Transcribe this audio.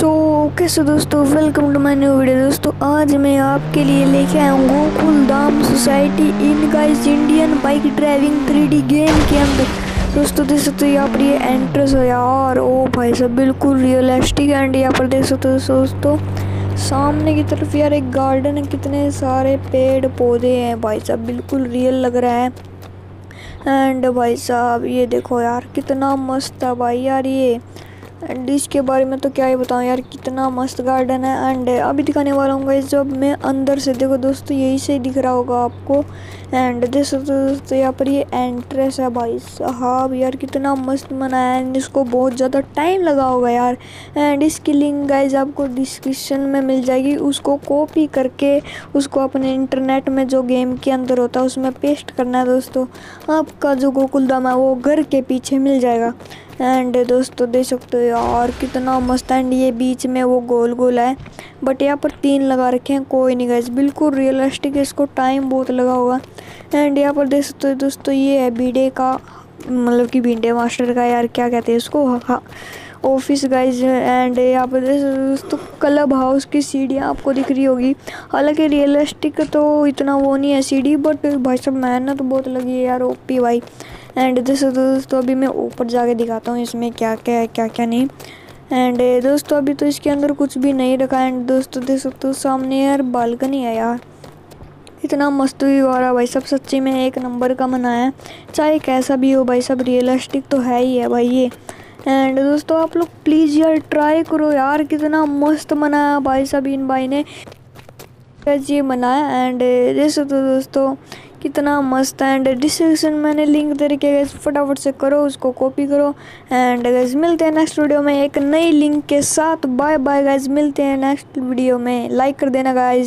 सो, कैसे दोस्तों? Welcome to my new video दोस्तों। आज मैं आपके लिए लेके आया हूँ Gokul Dham society in guys Indian bike driving three game के अंदर। दोस्तों, देख सकते हो यहाँ पर ये एंट्रेंस है यार। ओ भाई साहब, बिल्कुल रियलिस्टिक एंड यहाँ पर देख सकते हो दोस्तों, सामने की तरफ़ यार एक गार्डन है। कितने सारे पेड़ पौधे हैं भाई साहब, बिल्कुल रियल लग रहा है। एंड भाई साहब, ये देखो यार, कितना मस्त है भाई यार ये। एंड इसके बारे में तो क्या ही बताऊँ यार, कितना मस्त गार्डन है एंड अभी दिखाने वाला हूँ जब मैं अंदर से देखो दोस्तों, यही से दिख रहा होगा आपको। एंड देख सकते हो दोस्तों यहाँ पर ये एंट्रेंस है भाई साहब, यार कितना मस्त बनाया है। इसको बहुत ज़्यादा टाइम लगा होगा यार। एंड इसकी लिंक गाइज़ आपको डिस्क्रिप्शन में मिल जाएगी। उसको कॉपी करके उसको अपने इंटरनेट में जो गेम के अंदर होता है, उसमें पेस्ट करना है दोस्तों। आपका जो गोकुलधाम है, वो घर के पीछे मिल जाएगा। एंड दोस्तों, देख सकते हो यार, कितना मस्त एंड ये बीच में वो गोल गोल है। बट यहाँ पर तीन लगा रखे हैं, कोई नहीं गैस बिल्कुल रियलिस्टिक है, इसको टाइम बहुत लगा होगा। एंड यहाँ पर देख सकते हो दोस्तों, ये है बीडे का मतलब कि भिंडे मास्टर का यार, क्या कहते हैं इसको? ऑफ़िस गाइज़ एंड यहाँ पर दोस्तों क्लब हाउस की सीढ़ियाँ आपको दिख रही होगी। हालाँकि रियलिस्टिक तो इतना वो नहीं है सीढ़ी बट भाई सब मेहनत तो बहुत लगी है यार ओपी भाई। एंड दोस्तों दोस्तों, अभी मैं ऊपर जाके दिखाता हूँ इसमें क्या क्या है, क्या क्या नहीं। एंड दोस्तों, अभी तो इसके अंदर कुछ भी नहीं रखा। एंड दोस्तों, देख सकते हो, सामने यार बालकनी है यार। इतना मस्त भी हो रहा भाई। सब सच्ची में एक नंबर का मनाया चाहे कैसा भी हो भाई, सब रियलिस्टिक तो है ही है भाई ये। एंड दोस्तों, आप लोग प्लीज़ यार ट्राई करो यार। कितना मस्त मनाया भाई सब इन भाई ने। ये मनाया एंड देख सकते हो, दोस्तों कितना मस्त एंड डिस्क्रिप्शन मैंने लिंक दे रखी है फटाफट से करो, उसको कॉपी करो एंड गैस मिलते हैं नेक्स्ट वीडियो में एक नई लिंक के साथ। बाय बाय गैस मिलते हैं नेक्स्ट वीडियो में। लाइक कर देना गाइज़